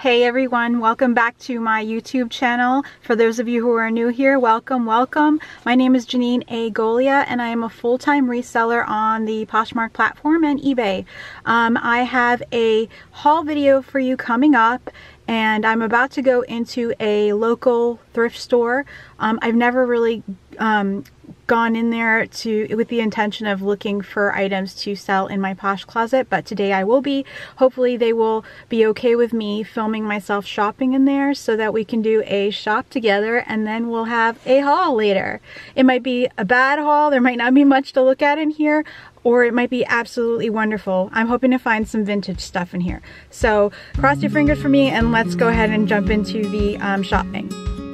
Hey everyone, welcome back to my YouTube channel. For those of you who are new here, welcome, welcome. My name is Janyne A. Golia and I am a full-time reseller on the Poshmark platform and eBay. Um, I have a haul video for you coming up and I'm about to go into a local thrift store. Um, I've never really um, gone in there to with the intention of looking for items to sell in my posh closet but today I will be hopefully they will be okay with me filming myself shopping in there so that we can do a shop together and then we'll have a haul later it might be a bad haul there might not be much to look at in here or it might be absolutely wonderful. I'm hoping to find some vintage stuff in here. So cross your fingers for me and let's go ahead and jump into the um, shopping.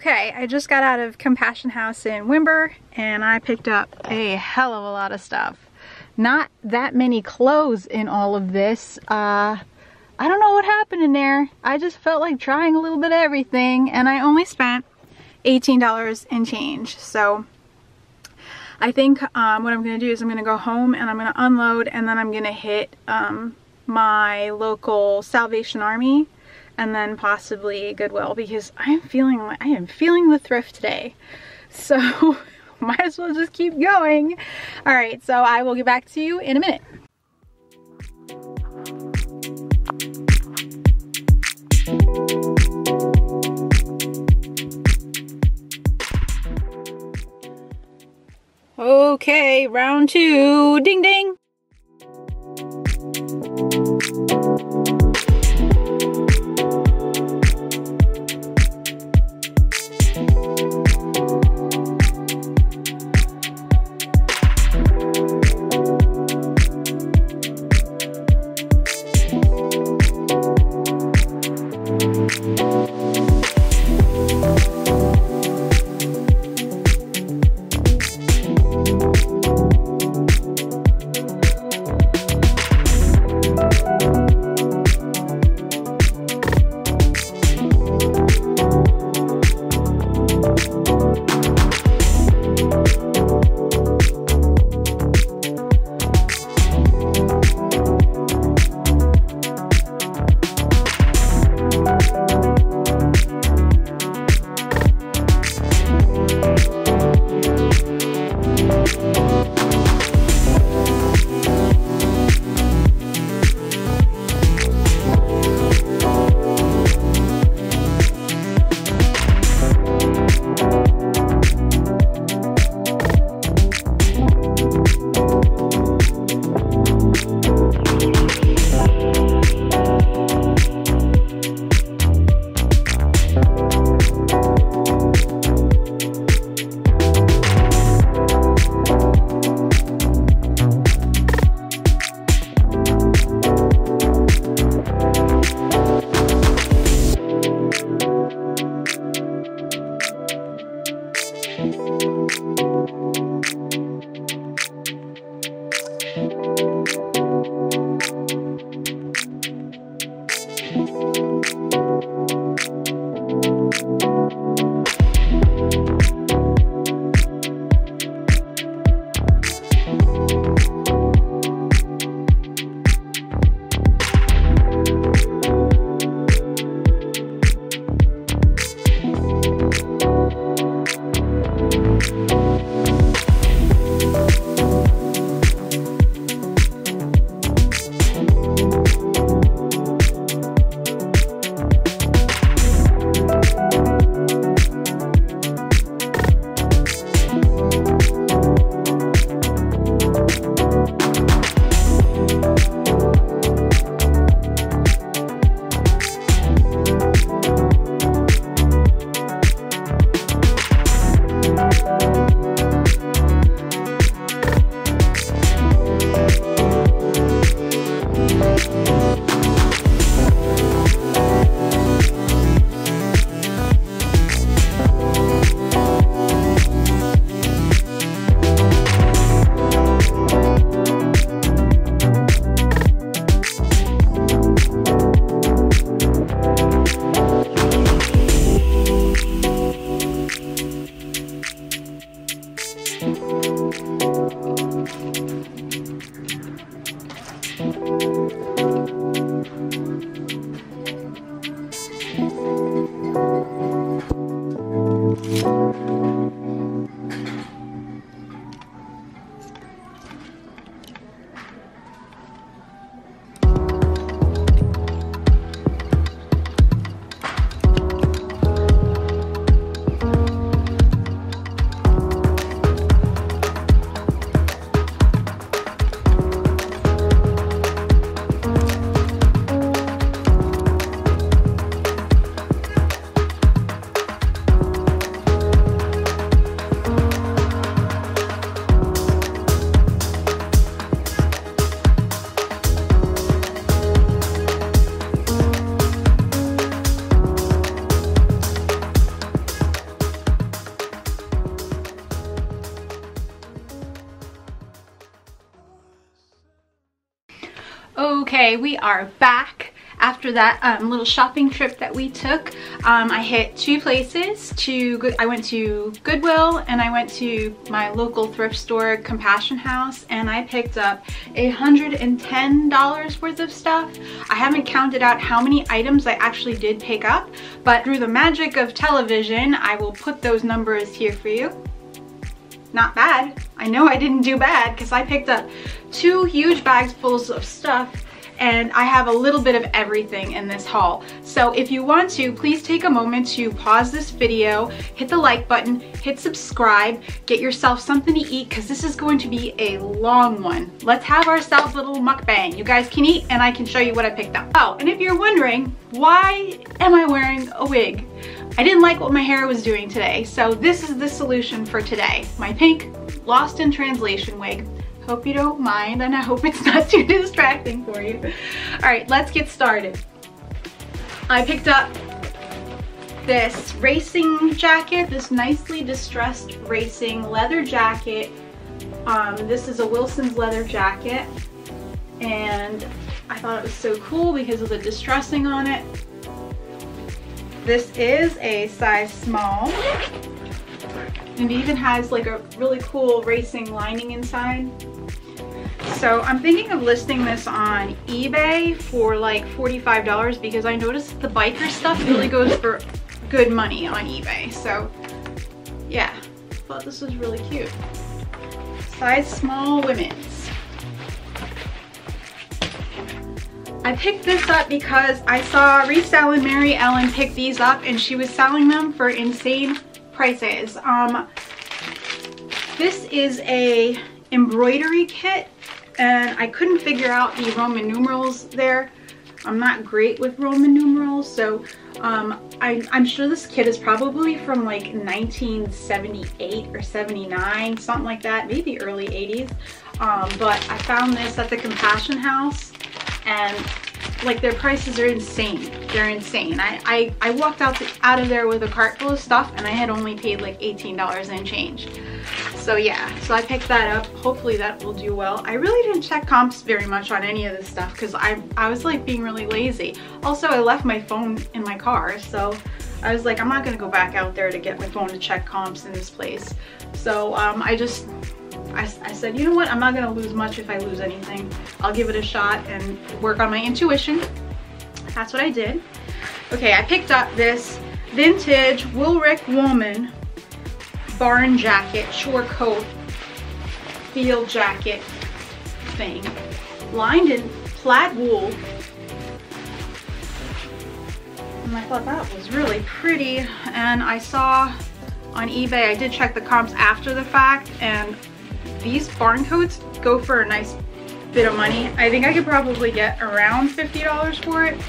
Okay, I just got out of Compassion House in Wimber and I picked up a hell of a lot of stuff. Not that many clothes in all of this. Uh, I don't know what happened in there. I just felt like trying a little bit of everything and I only spent $18 and change. So I think um, what I'm going to do is I'm going to go home and I'm going to unload and then I'm going to hit um, my local Salvation Army and then possibly Goodwill because I am feeling I am feeling the thrift today. So might as well just keep going. All right, so I will get back to you in a minute. Okay, round two, ding ding. Okay, we are back after that um, little shopping trip that we took. Um, I hit two places. To I went to Goodwill and I went to my local thrift store, Compassion House, and I picked up $110 worth of stuff. I haven't counted out how many items I actually did pick up, but through the magic of television, I will put those numbers here for you not bad. I know I didn't do bad because I picked up two huge bags full of stuff and I have a little bit of everything in this haul. So if you want to, please take a moment to pause this video, hit the like button, hit subscribe, get yourself something to eat because this is going to be a long one. Let's have ourselves a little mukbang. You guys can eat and I can show you what I picked up. Oh, and if you're wondering, why am I wearing a wig? I didn't like what my hair was doing today, so this is the solution for today. My pink Lost in Translation wig. Hope you don't mind and I hope it's not too distracting for you. All right, let's get started. I picked up this racing jacket, this nicely distressed racing leather jacket. Um, this is a Wilson's leather jacket and I thought it was so cool because of the distressing on it. This is a size small and it even has like a really cool racing lining inside. So I'm thinking of listing this on eBay for like $45 because I noticed the biker stuff really goes for good money on eBay. So yeah, thought this was really cute. Size small women's. I picked this up because I saw Reselling Mary Ellen pick these up and she was selling them for insane prices. Um, this is a embroidery kit and I couldn't figure out the Roman numerals there. I'm not great with Roman numerals, so um, I, am sure this kit is probably from like 1978 or 79, something like that, maybe early 80s. Um, but I found this at the Compassion House and like their prices are insane. They're insane. I, I, I walked out, out of there with a cart full of stuff and I had only paid like $18 and change. So yeah, so I picked that up. Hopefully that will do well. I really didn't check comps very much on any of this stuff because I, I was like being really lazy. Also, I left my phone in my car, so I was like, I'm not gonna go back out there to get my phone to check comps in this place. So um, I just I, I, said, you know what, I'm not gonna lose much if I lose anything. I'll give it a shot and work on my intuition. That's what I did. Okay, I picked up this vintage Woolrich Woolman barn jacket, short coat, field jacket thing, lined in plaid wool. And I thought that was really pretty. And I saw on eBay, I did check the comps after the fact, and these barn coats go for a nice bit of money. I think I could probably get around $50 for it.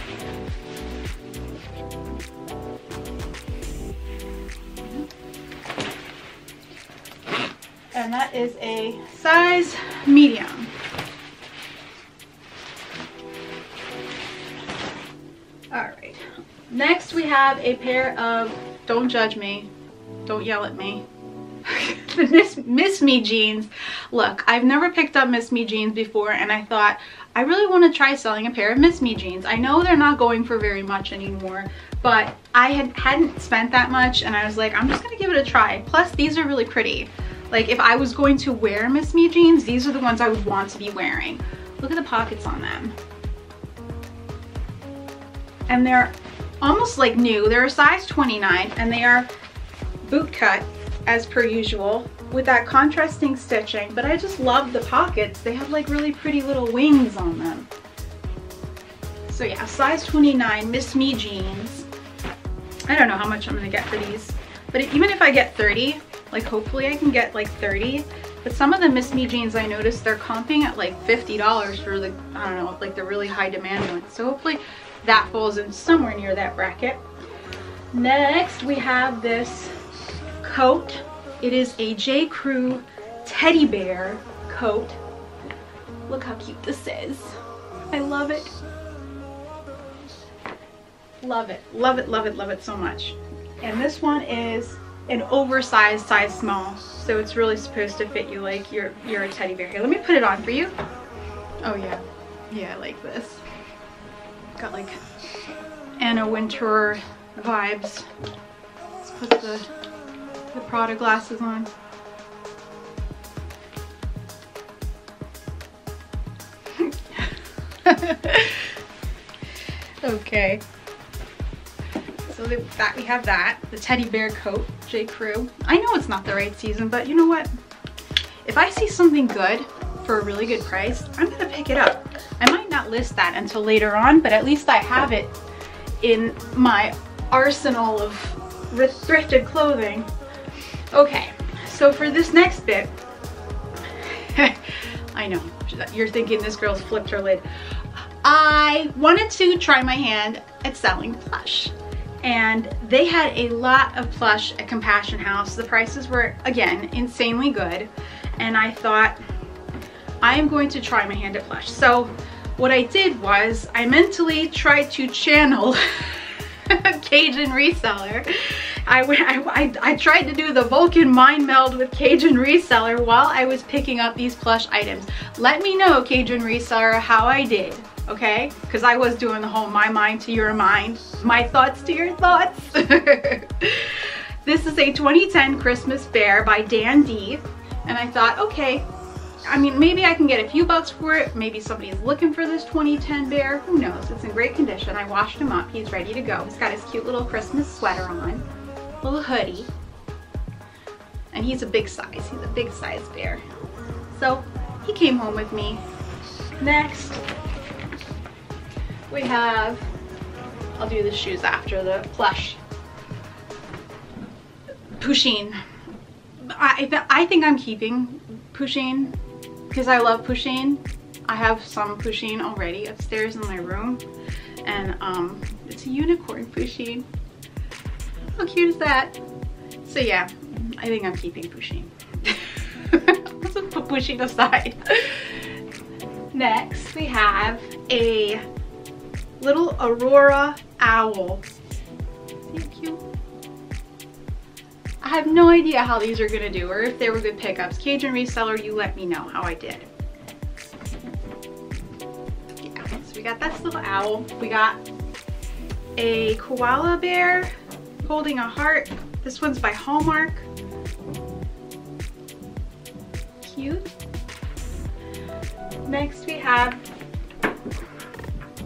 And that is a size medium. All right, next we have a pair of, don't judge me, don't yell at me, the Miss, Miss Me jeans. Look, I've never picked up Miss Me jeans before and I thought, I really want to try selling a pair of Miss Me jeans. I know they're not going for very much anymore, but I had, hadn't spent that much and I was like, I'm just going to give it a try. Plus, these are really pretty. Like, if I was going to wear Miss Me jeans, these are the ones I would want to be wearing. Look at the pockets on them. And they're almost like new. They're a size 29 and they are boot cut as per usual with that contrasting stitching, but I just love the pockets. They have like really pretty little wings on them. So yeah, size 29 Miss Me jeans. I don't know how much I'm gonna get for these, but even if I get 30, like hopefully I can get like 30, but some of the Miss Me jeans I noticed they're comping at like $50 for the, I don't know, like the really high demand ones. So hopefully that falls in somewhere near that bracket. Next we have this coat. It is a J. Crew teddy bear coat. Look how cute this is. I love it. Love it, love it, love it, love it so much. And this one is an oversized size small. So it's really supposed to fit you like you're, you're a teddy bear. Here, let me put it on for you. Oh yeah. Yeah, like this. Got like Anna Wintour vibes. Let's put the, the Prada glasses on. okay. So that we have that, the teddy bear coat, J. Crew. I know it's not the right season, but you know what? If I see something good for a really good price, I'm gonna pick it up. I might not list that until later on, but at least I have it in my arsenal of thrifted clothing. Okay, so for this next bit, I know, you're thinking this girl's flipped her lid. I wanted to try my hand at selling plush and they had a lot of plush at Compassion House. The prices were, again, insanely good. And I thought, I am going to try my hand at plush. So what I did was I mentally tried to channel Cajun reseller. I, I, I tried to do the Vulcan mind meld with Cajun reseller while I was picking up these plush items. Let me know, Cajun reseller, how I did okay? Because I was doing the whole my mind to your mind, my thoughts to your thoughts. this is a 2010 Christmas Bear by Dan Dee And I thought, okay, I mean, maybe I can get a few bucks for it. Maybe somebody's looking for this 2010 bear. Who knows? It's in great condition. I washed him up. He's ready to go. He's got his cute little Christmas sweater on, little hoodie. And he's a big size. He's a big size bear. So he came home with me. Next, we have, I'll do the shoes after the plush. Pusheen. I, I think I'm keeping Pusheen because I love Pusheen. I have some Pusheen already upstairs in my room and um, it's a unicorn Pusheen. How cute is that? So yeah, I think I'm keeping Pusheen. Let's put Pusheen aside. Next, we have a little Aurora owl. See cute? I have no idea how these are gonna do or if they were good pickups. Cajun reseller, you let me know how I did. Yeah, so we got this little owl. We got a koala bear holding a heart. This one's by Hallmark. Cute. Next we have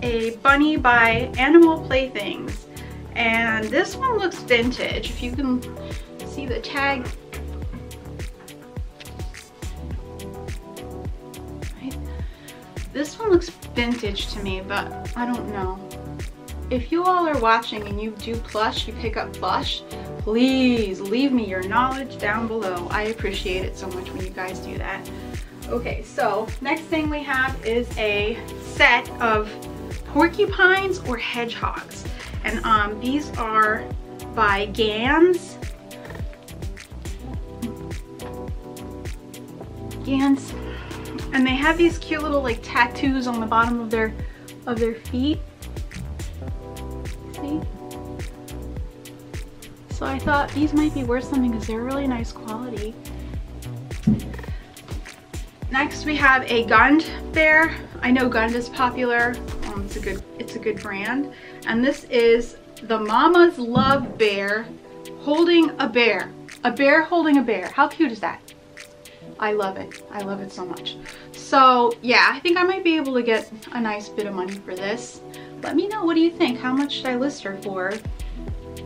a bunny by Animal Playthings. And this one looks vintage. If you can see the tag. This one looks vintage to me, but I don't know. If you all are watching and you do plush, you pick up plush, please leave me your knowledge down below. I appreciate it so much when you guys do that. Okay, so next thing we have is a set of porcupines or hedgehogs. And um, these are by Ganz. Ganz. And they have these cute little like tattoos on the bottom of their of their feet. See? So I thought these might be worth something because they're really nice quality. Next we have a Gund bear. I know Gund is popular um, it's a good it's a good brand. And this is the Mama's Love Bear holding a bear. A bear holding a bear. How cute is that? I love it. I love it so much. So yeah, I think I might be able to get a nice bit of money for this. Let me know, what do you think? How much should I list her for?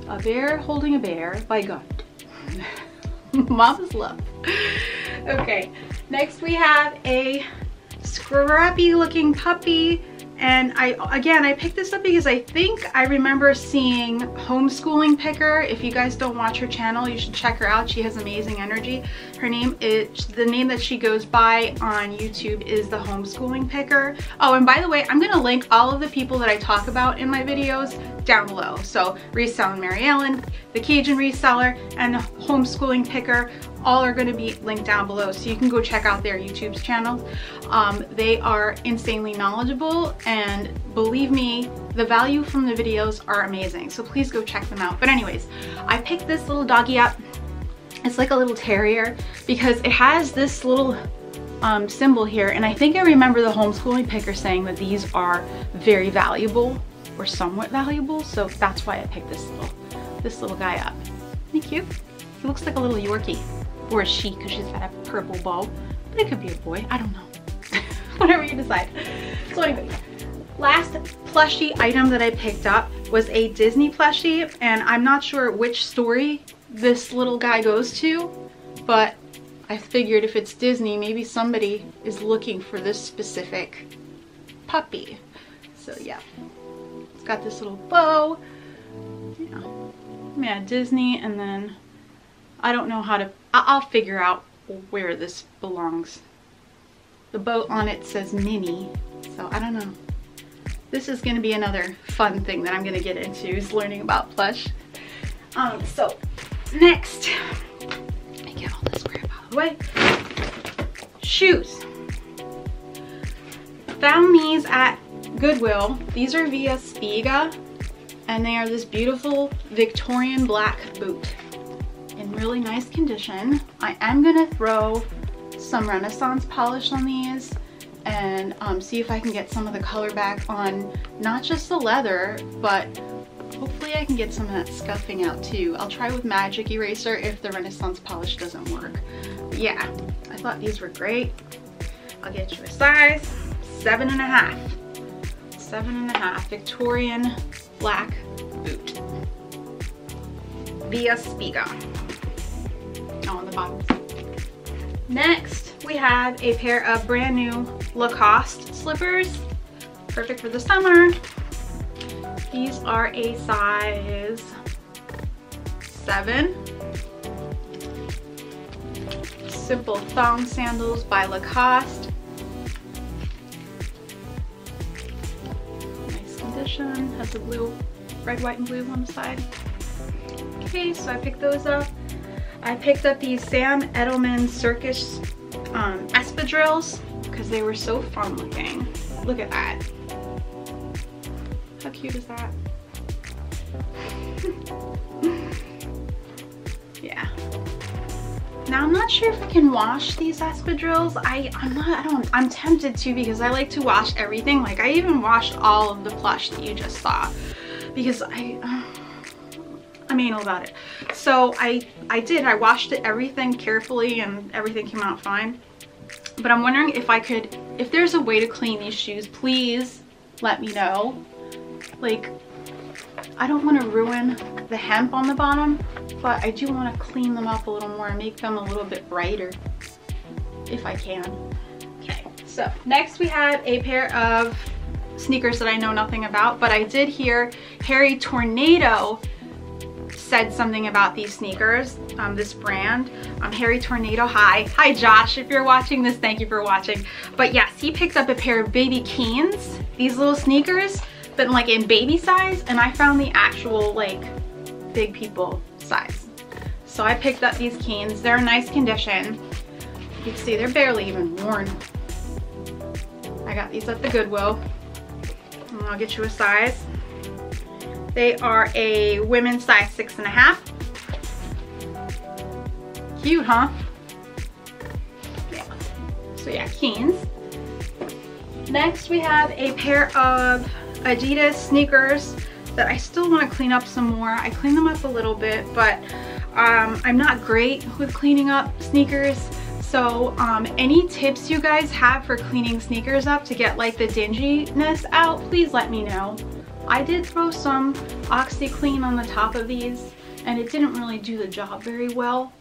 A bear holding a bear by God Mama's love. Okay, next we have a scrappy looking puppy and I, again, I picked this up because I think I remember seeing Homeschooling Picker. If you guys don't watch her channel, you should check her out. She has amazing energy. Her name is, the name that she goes by on YouTube is the Homeschooling Picker. Oh, and by the way, I'm gonna link all of the people that I talk about in my videos down below. So Reselling Mary Ellen, the Cajun Reseller, and Homeschooling Picker all are going to be linked down below so you can go check out their YouTube's channels. Um, they are insanely knowledgeable and believe me, the value from the videos are amazing. So please go check them out. But anyways, I picked this little doggy up. It's like a little terrier because it has this little um, symbol here. And I think I remember the homeschooling picker saying that these are very valuable or somewhat valuable. So that's why I picked this little, this little guy up. Isn't he cute? He looks like a little Yorkie or a she because she's got a purple bow. But it could be a boy, I don't know. Whatever you decide. So anyway, last plushie item that I picked up was a Disney plushie and I'm not sure which story this little guy goes to, but I figured if it's Disney, maybe somebody is looking for this specific puppy. So yeah, it's got this little bow. Yeah, yeah Disney, and then I don't know how to, I'll figure out where this belongs. The boat on it says Minnie, so I don't know. This is gonna be another fun thing that I'm gonna get into is learning about plush. Um, so next, I get all this crap out of the way. Shoes. Found these at Goodwill. These are via Spiga and they are this beautiful Victorian black boot in really nice condition. I am gonna throw some Renaissance polish on these and um, see if I can get some of the color back on not just the leather, but hopefully I can get some of that scuffing out too. I'll try with Magic Eraser if the Renaissance polish doesn't work. But yeah, I thought these were great. I'll get you a size, seven and a half. Seven and a half, Victorian black boot. Via Spiga. On the bottom. Next, we have a pair of brand new Lacoste slippers. Perfect for the summer. These are a size seven. Simple thong sandals by Lacoste. Nice condition, has the blue, red, white, and blue on the side. Okay, so I picked those up. I picked up these Sam Edelman Circus um, espadrilles because they were so fun looking. Look at that. How cute is that? yeah. Now I'm not sure if I can wash these espadrilles. I, I'm not, I don't, I'm tempted to because I like to wash everything. Like I even washed all of the plush that you just saw because I, uh, I'm anal about it. So I, I did, I washed it everything carefully and everything came out fine. But I'm wondering if I could, if there's a way to clean these shoes, please let me know. Like, I don't want to ruin the hemp on the bottom, but I do want to clean them up a little more and make them a little bit brighter, if I can. Okay, so next we have a pair of sneakers that I know nothing about, but I did hear Hairy Tornado said something about these sneakers, um, this brand, um, Hairy Tornado. Hi. Hi, Josh. If you're watching this, thank you for watching. But yes, he picked up a pair of baby Keens, these little sneakers, but like in baby size, and I found the actual like big people size. So I picked up these Keens. They're in nice condition. You can see they're barely even worn. I got these at the Goodwill. And I'll get you a size. They are a women's size six and a half. Cute, huh? Yeah. So yeah, Keens. Next we have a pair of Adidas sneakers that I still want to clean up some more. I cleaned them up a little bit, but um, I'm not great with cleaning up sneakers. So um, any tips you guys have for cleaning sneakers up to get like the dinginess out, please let me know. I did throw some OxiClean on the top of these and it didn't really do the job very well.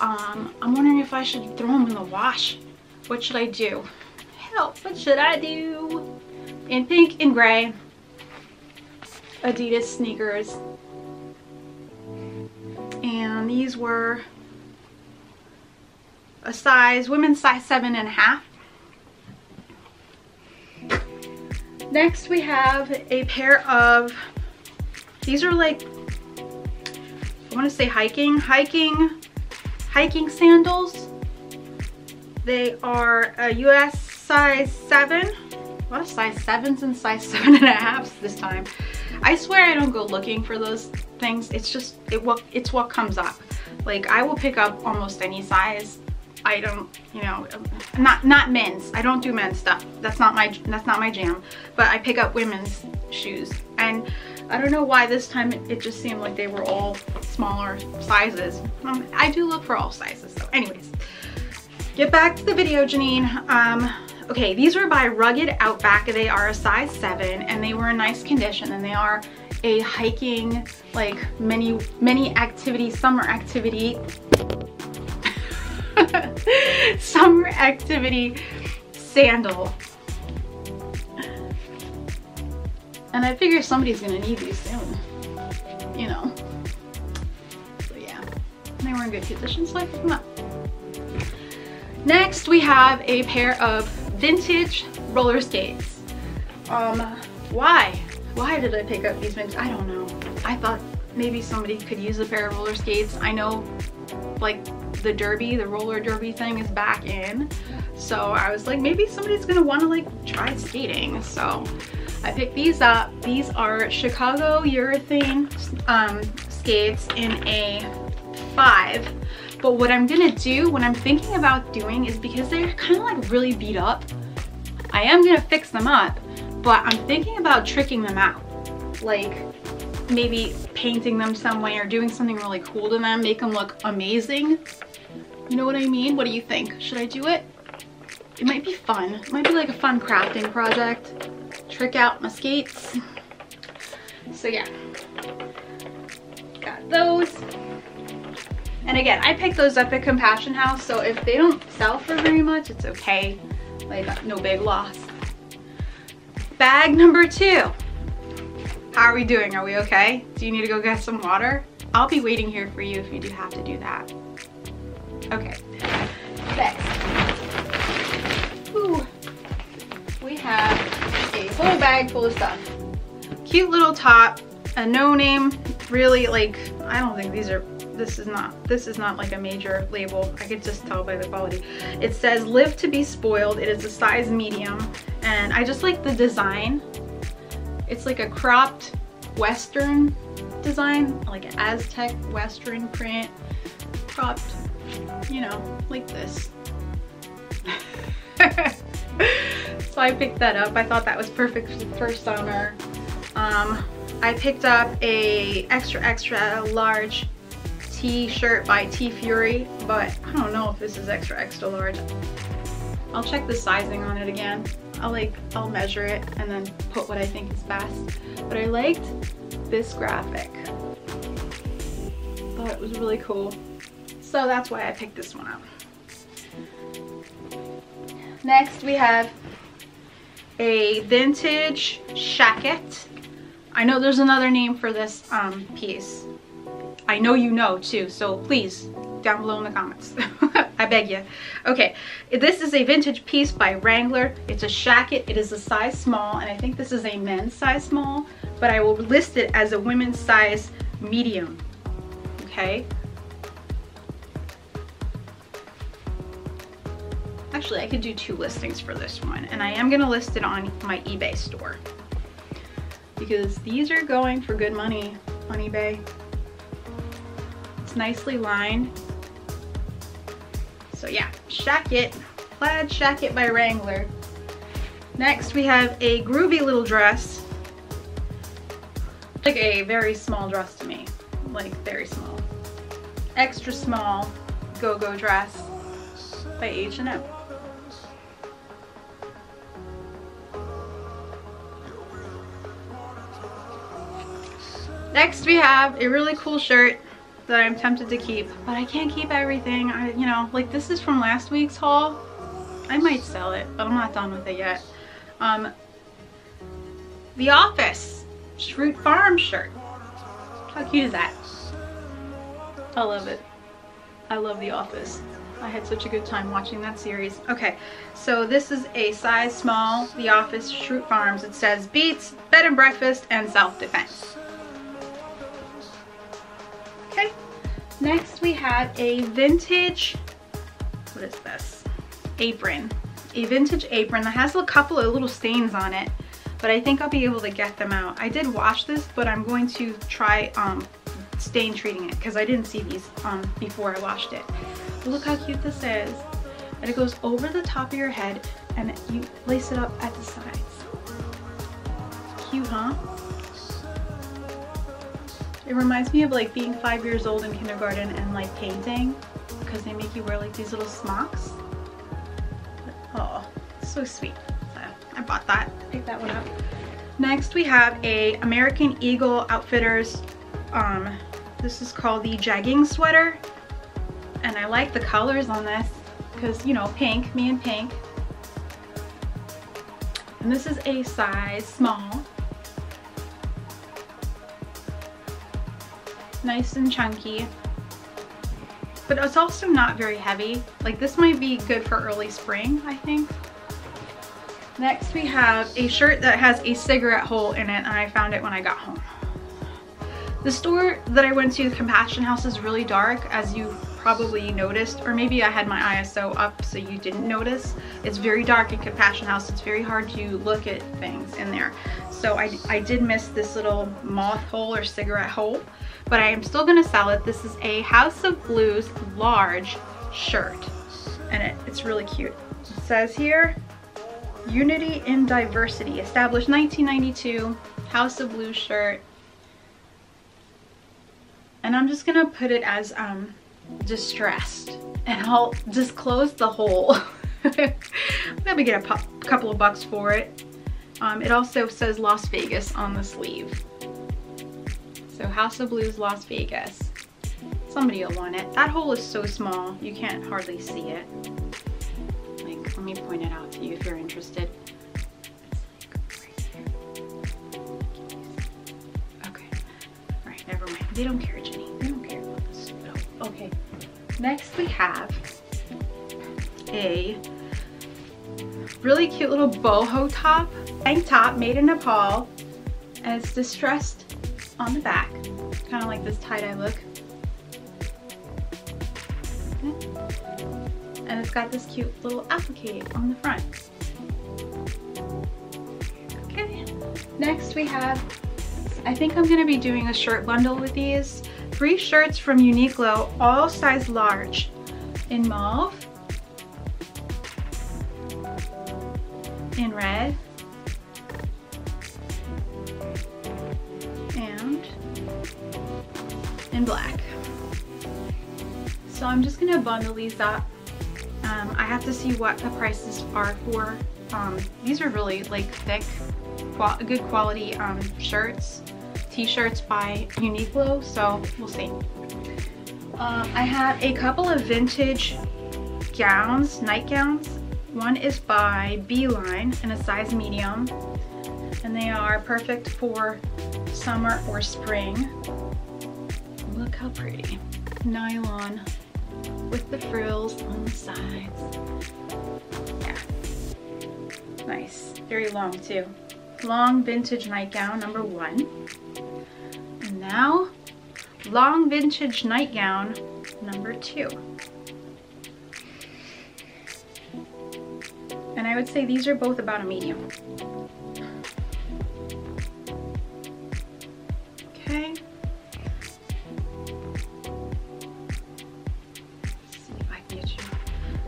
Um, I'm wondering if I should throw them in the wash. What should I do? Help, what should I do? In pink and gray, Adidas sneakers. And these were a size, women's size seven and a half. Next we have a pair of, these are like, I want to say hiking, hiking, hiking sandals. They are a US size 7. A lot of size 7s and size seven and a half this time. I swear I don't go looking for those things. It's just, it what it's what comes up. Like I will pick up almost any size item, you know, not not men's. I don't do men's stuff. That's not my that's not my jam. But I pick up women's shoes. And I don't know why this time it, just seemed like they were all smaller sizes. Um, I do look for all sizes. So anyways, get back to the video, Janyne. Um, okay, these were by Rugged Outback. They are a size 7 and they were in nice condition and they are a hiking, like many, many activity, summer activity summer activity sandal. And I figure somebody's gonna need these soon, you know. So yeah, they were in good condition, so I picked them up. Next, we have a pair of vintage roller skates. Um, why? Why did I pick up these vintage? I don't know. I thought maybe somebody could use a pair of roller skates. I know like the derby, the roller derby thing is back in. So I was like, maybe somebody's gonna wanna like try skating. So I picked these up. These are Chicago urethane um, skates in a five. But what I'm gonna do, what I'm thinking about doing is because they're kind of like really beat up, I am gonna fix them up, but I'm thinking about tricking them out. Like maybe painting them some way or doing something really cool to them, make them look amazing. You know what I mean? What do you think? Should I do it? It might be fun. It might be like a fun crafting project. Trick out my skates. So yeah, got those. And again, I picked those up at Compassion House, so if they don't sell for very much, it's okay. Like, no big loss. Bag number two. How are we doing? Are we okay? Do you need to go get some water? I'll be waiting here for you if you do have to do that. Okay, next. Ooh. We have a whole bag full of stuff. Cute little top, a no name, really like, I don't think these are, this is not, this is not like a major label. I could just tell by the quality. It says live to be spoiled. It is a size medium and I just like the design. It's like a cropped Western design, like an Aztec Western print, cropped you know, like this. so I picked that up. I thought that was perfect for summer. Um, I picked up a extra extra large t-shirt by TeeFury, but I don't know if this is extra extra large. I'll check the sizing on it again. I'll like, I'll measure it and then put what I think is best. But I liked this graphic. Thought it was really cool. So that's why I picked this one up. Next we have a vintage shacket. I know there's another name for this um, piece. I know you know too, so please, down below in the comments. I beg you. Okay, this is a vintage piece by Wrangler. It's a shacket. It is a size small, and I think this is a men's size small, but I will list it as a women's size medium. Okay, Actually, I could do two listings for this one, and I am gonna list it on my eBay store because these are going for good money on eBay. It's nicely lined. So yeah, Shacket, plaid Shacket by Wrangler. Next we have a groovy little dress. Like a very small dress to me, like very small. Extra small go-go dress by H&M. Next we have a really cool shirt that I'm tempted to keep, but I can't keep everything. I, you know, like this is from last week's haul. I might sell it, but I'm not done with it yet. Um, the Office Schrute Farm shirt. How cute is that? I love it. I love The Office. I had such a good time watching that series. Okay, so this is a size small, The Office, Schrute Farms. It says beats, bed and breakfast, and self-defense. Next we have a vintage, what is this? Apron. A vintage apron that has a couple of little stains on it, but I think I'll be able to get them out. I did wash this, but I'm going to try um, stain treating it because I didn't see these um, before I washed it. Look how cute this is. and it goes over the top of your head and you lace it up at the sides. Cute, huh? It reminds me of like being five years old in kindergarten and like painting because they make you wear like these little smocks. Oh, so sweet. So I bought that, picked that one up. Next we have a American Eagle Outfitters, um, this is called the Jagging Sweater. And I like the colors on this because, you know, pink, me and pink. And this is a size small. Nice and chunky. But it's also not very heavy. Like this might be good for early spring, I think. Next we have a shirt that has a cigarette hole in it and I found it when I got home. The store that I went to, Compassion House, is really dark as you probably noticed or maybe I had my ISO up so you didn't notice. It's very dark in Compassion House. It's very hard to look at things in there. So I, I did miss this little moth hole or cigarette hole, but I am still gonna sell it. This is a House of Blues large shirt and it, it's really cute. It says here, Unity in Diversity, established 1992, House of Blues shirt. And I'm just gonna put it as um, distressed and I'll just close the hole. Maybe get a couple of bucks for it. Um, it also says Las Vegas on the sleeve. So House of Blues Las Vegas. Somebody will want it. That hole is so small, you can't hardly see it. Like, let me point it out to you if you're interested. Okay, all right, never mind. They don't care, Okay, next we have a really cute little boho top, tank top made in Nepal, and it's distressed on the back, kind of like this tie-dye look. And it's got this cute little applique on the front. Okay, next we have, I think I'm gonna be doing a shirt bundle with these. Three shirts from Uniqlo, all size large in mauve, in red, and in black. So I'm just gonna bundle these up. Um, I have to see what the prices are for. Um, these are really like thick, qual good quality um, shirts, t-shirts by Uniqlo, so we'll see. Uh, I have a couple of vintage gowns, nightgowns one is by Beeline in a size medium, and they are perfect for summer or spring. Look how pretty. Nylon with the frills on the sides. Yeah, nice. Very long too. Long vintage nightgown, number one. And now, long vintage nightgown, number two. And I would say these are both about a medium. Okay.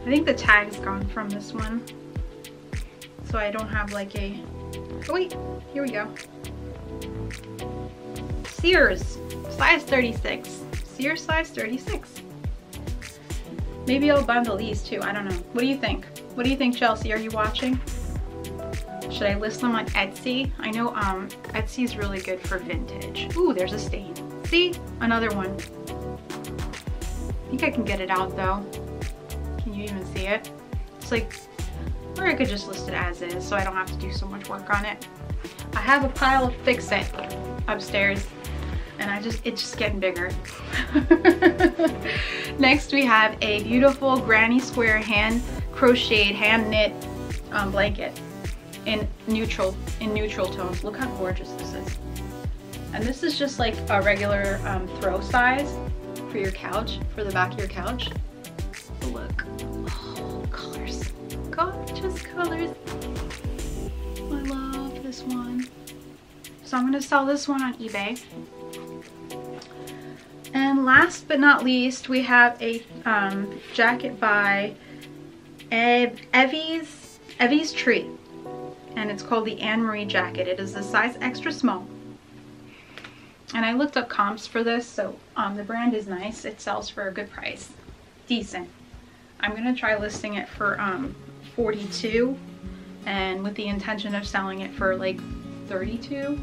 I think the tag's gone from this one. So I don't have like a, oh wait, here we go. Sears, size 36. Sears size 36. Maybe I'll bundle these too, I don't know. What do you think? What do you think, Chelsea? Are you watching? Should I list them on Etsy? I know um, Etsy is really good for vintage. Ooh, there's a stain. See? Another one. I think I can get it out though. Can you even see it? It's like, or I could just list it as is so I don't have to do so much work on it. I have a pile of Fix It upstairs and I just, it's just getting bigger. Next we have a beautiful granny square hand crocheted hand knit um, blanket in neutral in neutral tones. Look how gorgeous this is. And this is just like a regular um, throw size for your couch, for the back of your couch. Look, gorgeous colors. I love this one. So I'm gonna sell this one on eBay. And last but not least, we have a um, jacket by Ev Evy's, Evy's Tree. And it's called the Anne Marie jacket. It is a size extra small. And I looked up comps for this, so um, the brand is nice. It sells for a good price. Decent. I'm going to try listing it for um, 42 and with the intention of selling it for like 32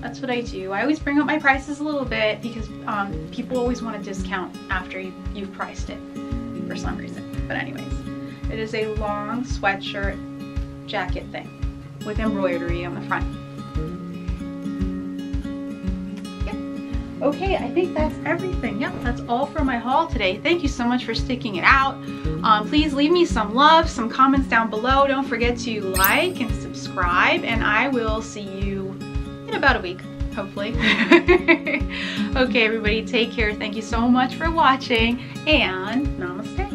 that's what I do. I always bring up my prices a little bit because um, people always want a discount after you, you've priced it for some reason. But anyways, it is a long sweatshirt jacket thing with embroidery on the front. Okay, I think that's everything. Yep, that's all for my haul today. Thank you so much for sticking it out. Um, please leave me some love, some comments down below. Don't forget to like and subscribe, and I will see you in about a week, hopefully. okay, everybody, take care. Thank you so much for watching, and namaste.